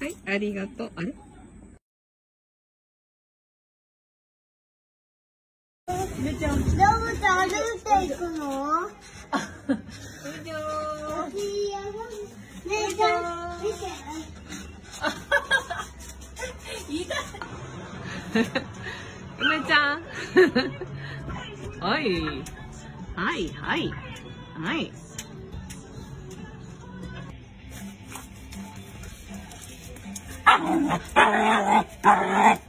はい、ありがとう。あれ？めちゃん、動物歩いていくの？ちゃん、見て。梅ちゃん。はい。はい、はい。はい。Oh, my God.